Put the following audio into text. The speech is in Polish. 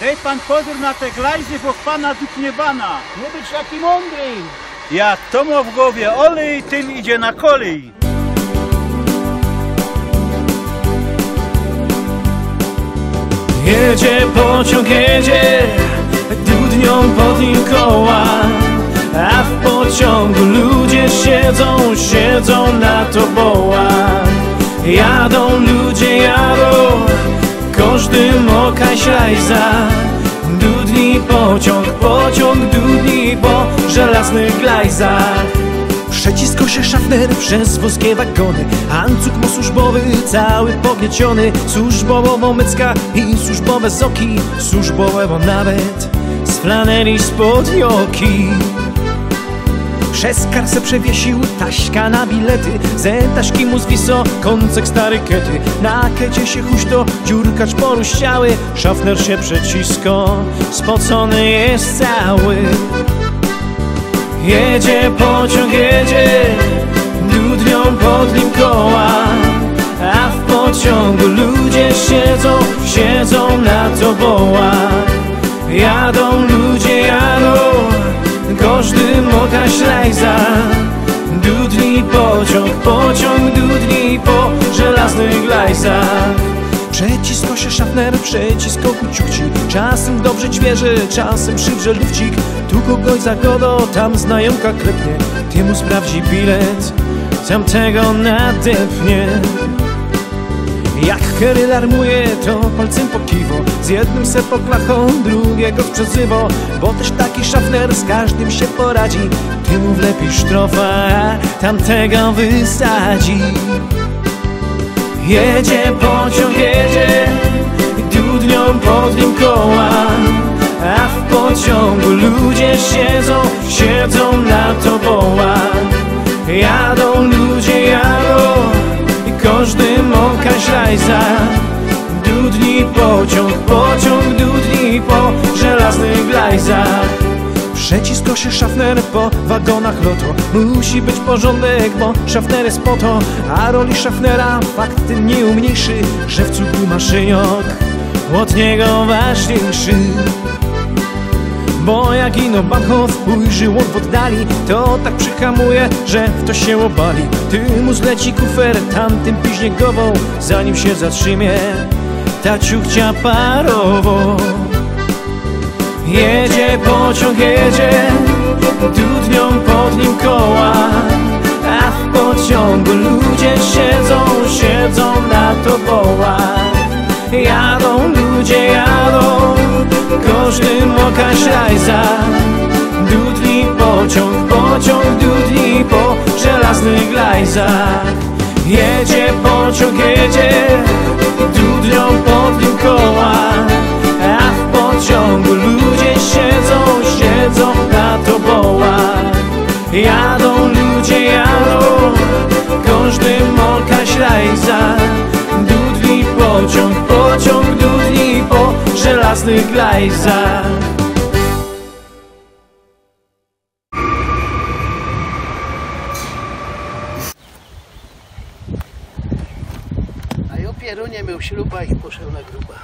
Daj pan pozór na te glajzy, bo pana dupnie bana. Nie być taki mądry. Jak to ma w głowie olej, tym idzie na kolej. Jedzie pociąg, jedzie, dudnią pod nim koła A w pociągu ludzie siedzą, siedzą na tobołach Jadą ludzie, każdy moka ślajza Dudni pociąg, pociąg dudni po żelaznych glajzach Przecisko się szafner przez wąskie wagony Ancuk mo służbowy, cały pognieciony Służbowo mycka i służbowe soki Służbowe, bo nawet z flaneli spod joki przez karsę przewiesił taśka na bilety. Ze taśki mu zwiso kącek stary kety. Na kecie się huśto dziurkacz poruściały. Szafner się przecisko, spocony jest cały. Jedzie pociąg, jedzie, dudnią pod nim koła. A w pociągu ludzie siedzą, siedzą na tobołach. Jadą, każdy moka ślajza Dudni pociąg, pociąg dudni po żelaznych glajzach. Przecisko się szafner, przecisko kuciuchci Czasem dobrze ćwierzy, czasem przywrze lufcik. Tu kogoś zagodo, tam znajomka klepnie. Temu sprawdzi bilet, tamtego nadepnie jak Keryl armuje, to palcem pokiwo Z jednym se poklachą, drugiego sprzezywo Bo też taki szafner z każdym się poradzi. Temu wlepi sztrofa, a tamtego wysadzi. Jedzie pociąg, jedzie Dudnią pod nim koła. A w pociągu ludzie siedzą Siedzą na tobołach. Jadą Dudni pociąg, pociąg dudni po żelaznych glajzach Przecisko się szafner po wagonach loto Musi być porządek, bo szafner jest po to A roli szafnera fakt tym nie umniejszy Że w cugu maszyniok od niego ważniejszy bo jak ino Banchow ujrzy łąk w oddali To tak przyhamuje, że w to się obali. Ty mu zleci kufer, tamtym piźnie Zanim się zatrzymie ta ciuchcia parowo. Jedzie pociąg, jedzie Dudnią pod nim koła A w pociągu ludzie siedzą Każdy moka ślajza Dudni pociąg, pociąg dudni po żelaznych glajzach Jedzie pociąg, jedzie Dudnią pod nim koła. A w pociągu ludzie siedzą, siedzą na tobołach Jadą ludzie, jadą Każdy moka ślajza Dudni pociąg, żelaznych glajzach A ja pierunie miał śluba i poszedł na gruba.